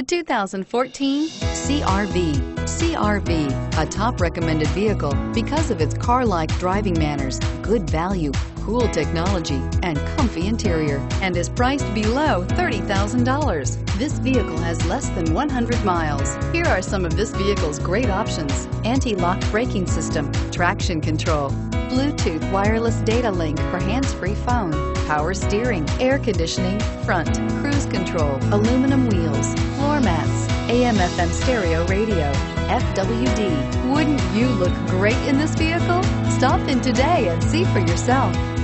The 2014 CRV. CRV, a top recommended vehicle because of its car-like driving manners, good value, cool technology, and comfy interior, and is priced below $30,000. This vehicle has less than 100 miles. Here are some of this vehicle's great options. Anti-lock braking system, traction control, Bluetooth wireless data link for hands-free phone, power steering, air conditioning, front, cruise control, aluminum wheels, floor AM FM stereo radio, FWD. Wouldn't you look great in this vehicle? Stop in today and see for yourself.